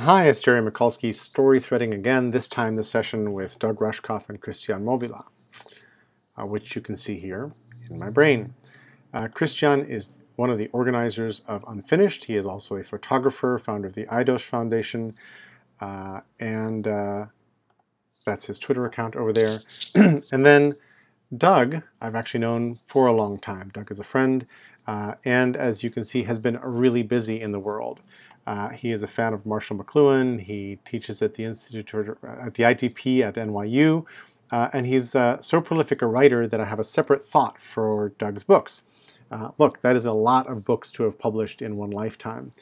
Hi, it's Jerry Michalski, story threading again, this time the session with Doug Rushkoff and Cristian Movila, uh, which you can see here in my brain. Uh, Cristian is one of the organizers of Unfinished. He is also a photographer, founder of the IDOSH Foundation, uh, and uh, that's his Twitter account over there. and then Doug, I've actually known for a long time. Doug is a friend, uh, and as you can see, has been really busy in the world. Uh, he is a fan of Marshall McLuhan. He teaches at the Institute uh, at the ITP at NYU, uh, and he's uh, so prolific a writer that I have a separate thought for Doug's books. Uh, look, that is a lot of books to have published in one lifetime.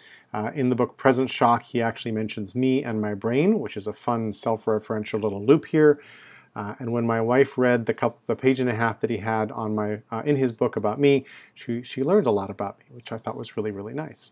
In the book Present Shock, he actually mentions me and my brain, which is a fun self-referential little loop here. Uh, and when my wife read the, couple, the page and a half that he had on my uh, in his book about me, she, she learned a lot about me, which I thought was really, really nice.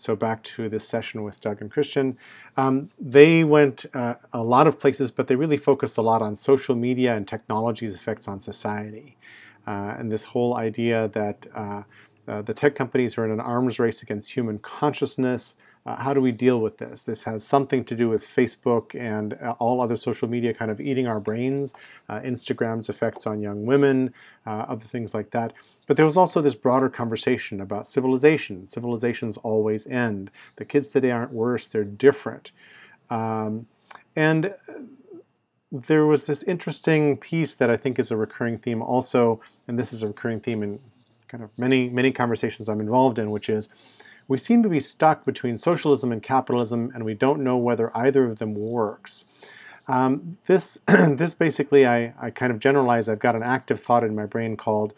So back to this session with Doug and Cristian. Um, they went uh, a lot of places, but they really focused a lot on social media and technology's effects on society. Uh, and this whole idea that uh, uh the tech companies are in an arms race against human consciousness, uh, how do we deal with this? This has something to do with Facebook and uh, all other social media kind of eating our brains, uh, Instagram's effects on young women, uh, other things like that. But there was also this broader conversation about civilization. Civilizations always end. The kids today aren't worse, they're different. Um, and there was this interesting piece that I think is a recurring theme also, and this is a recurring theme in kind of many, many conversations I'm involved in, which is we seem to be stuck between socialism and capitalism, and we don't know whether either of them works. Um, this, this basically, I, I kind of generalize. I've got an active thought in my brain called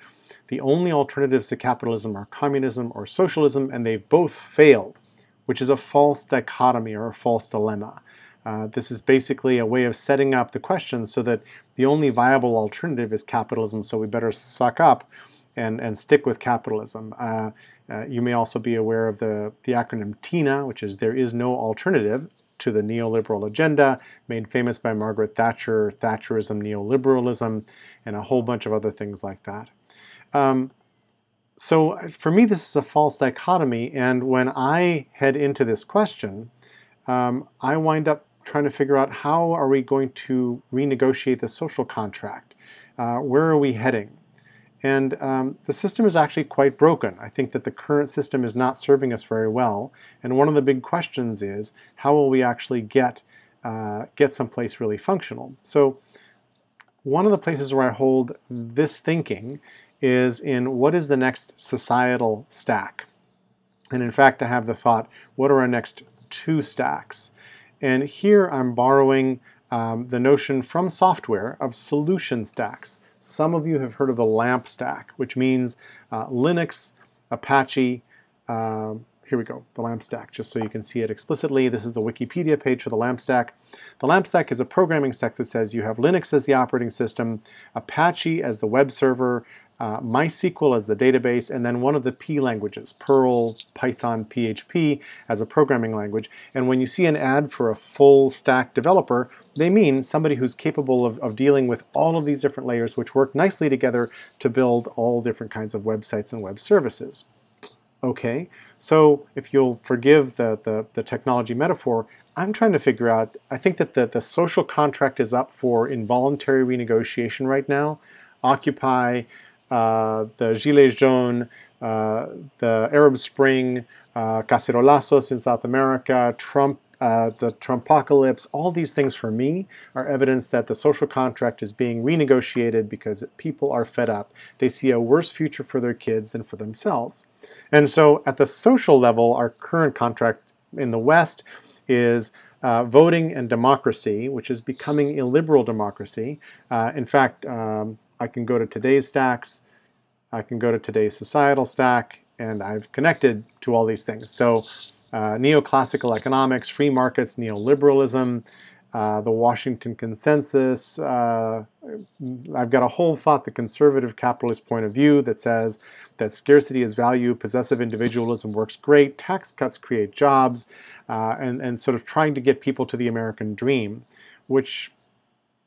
the only alternatives to capitalism are communism or socialism, and they've both failed, which is a false dichotomy or a false dilemma. Uh, this is basically a way of setting up the question so that the only viable alternative is capitalism, so we better suck up and, and stick with capitalism. Uh, uh, you may also be aware of the, the acronym TINA, which is There is no alternative to the neoliberal agenda, made famous by Margaret Thatcher, Thatcherism, neoliberalism, and a whole bunch of other things like that. Um, so for me, this is a false dichotomy, and when I head into this question, um, I wind up trying to figure out how are we going to renegotiate the social contract? Uh, where are we heading? And um, the system is actually quite broken. I think that the current system is not serving us very well. And one of the big questions is, how will we actually get, uh, get someplace really functional? So one of the places where I hold this thinking is in what is the next societal stack? And in fact, I have the thought, what are our next two stacks? And here I'm borrowing um, the notion from software of solution stacks. Some of you have heard of the LAMP stack, which means uh, Linux, Apache, uh, here we go, the LAMP stack, just so you can see it explicitly. This is the Wikipedia page for the LAMP stack. The LAMP stack is a programming stack that says you have Linux as the operating system, Apache as the web server, uh, MySQL as the database, and then one of the P languages, Perl, Python, PHP as a programming language. And when you see an ad for a full stack developer, they mean somebody who's capable of, of dealing with all of these different layers which work nicely together to build all different kinds of websites and web services. Okay, so if you'll forgive the, the, the technology metaphor, I'm trying to figure out, I think that the, the social contract is up for involuntary renegotiation right now. Occupy, uh, the Gilets Jaunes, uh, the Arab Spring, uh, cacerolazos in South America, Trump uh, the Trumpocalypse, all these things for me are evidence that the social contract is being renegotiated because people are fed up. They see a worse future for their kids than for themselves. And so at the social level, our current contract in the West is uh, voting and democracy, which is becoming illiberal democracy. Uh, in fact, um, I can go to today's stacks, I can go to today's societal stack, and I've connected to all these things. So uh, neoclassical economics, free markets, neoliberalism, uh, the Washington Consensus. Uh, I've got a whole thought, the conservative capitalist point of view that says that scarcity is value, possessive individualism works great, tax cuts create jobs, uh, and, and sort of trying to get people to the American dream, which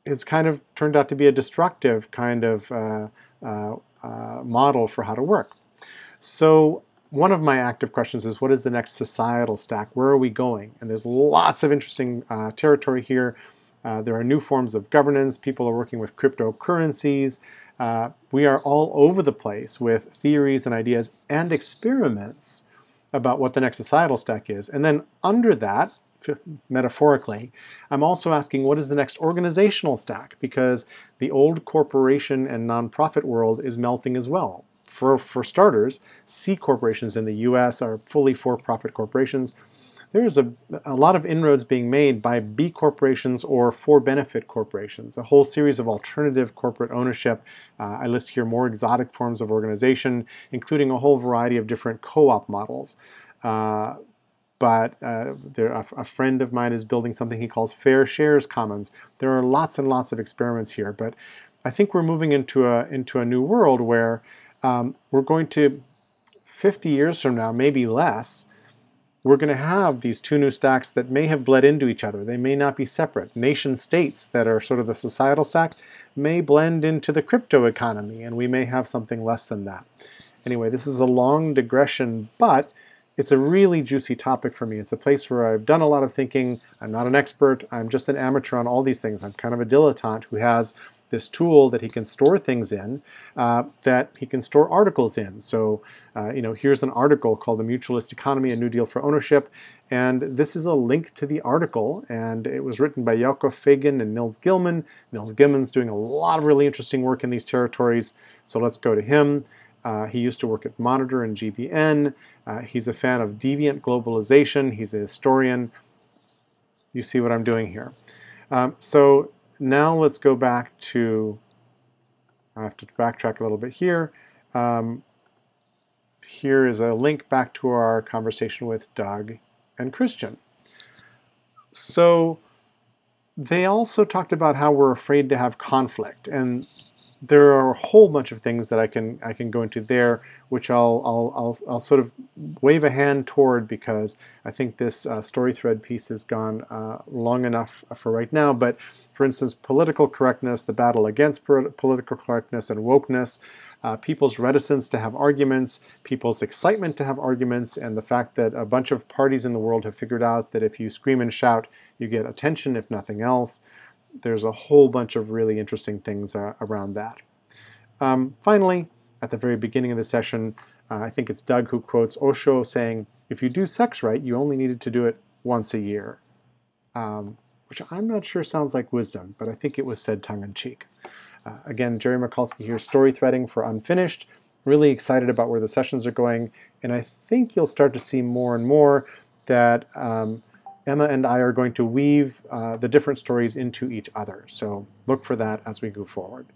has kind of turned out to be a destructive kind of uh, uh, model for how to work. So one of my active questions is what is the next societal stack? Where are we going? And there's lots of interesting uh, territory here. Uh, there are new forms of governance. People are working with cryptocurrencies. Uh, we are all over the place with theories and ideas and experiments about what the next societal stack is. And then under that, metaphorically, I'm also asking what is the next organizational stack because the old corporation and nonprofit world is melting as well. For, for starters, C corporations in the US are fully for profit corporations there's a, a lot of inroads being made by B corporations or for benefit corporations, a whole series of alternative corporate ownership. Uh, I list here more exotic forms of organization, including a whole variety of different co-op models. Uh, but uh, there, a, a, friend of mine is building something he calls fair shares commons. There are lots and lots of experiments here, but I think we're moving into a into a new world where um, we're going to 50 years from now, maybe less, we're going to have these two new stacks that may have bled into each other. They may not be separate. Nation states that are sort of the societal stack may blend into the crypto economy, and we may have something less than that. Anyway, this is a long digression, but it's a really juicy topic for me. It's a place where I've done a lot of thinking. I'm not an expert. I'm just an amateur on all these things. I'm kind of a dilettante who has this tool that he can store things in, uh, that he can store articles in. So, uh, you know, here's an article called The Mutualist Economy, A New Deal for Ownership. And this is a link to the article, and it was written by Yakov Feygin and Nils Gilman. Nils Gilman's doing a lot of really interesting work in these territories, so let's go to him. Uh, he used to work at Monitor and GBN. Uh, he's a fan of deviant globalization. He's a historian. You see what I'm doing here. Um, so now let's go back to, I have to backtrack a little bit here. Um, here is a link back to our conversation with Doug and Cristian. So they also talked about how we're afraid to have conflict, and there are a whole bunch of things that I can I can go into there, which I'll I'll I'll, I'll sort of wave a hand toward because I think this uh, story thread piece has gone uh, long enough for right now. But for instance, political correctness, the battle against political correctness and wokeness, uh, people's reticence to have arguments, people's excitement to have arguments, and the fact that a bunch of parties in the world have figured out that if you scream and shout, you get attention, if nothing else there's a whole bunch of really interesting things uh, around that. Um, finally, at the very beginning of the session, uh, I think it's Doug who quotes Osho saying, if you do sex right, you only needed to do it once a year. Um, which I'm not sure sounds like wisdom, but I think it was said tongue-in-cheek. Uh, again, Jerry Michalski here, story threading for Unfinished. Really excited about where the sessions are going, and I think you'll start to see more and more that um, Emma and I are going to weave uh, the different stories into each other. So look for that as we go forward.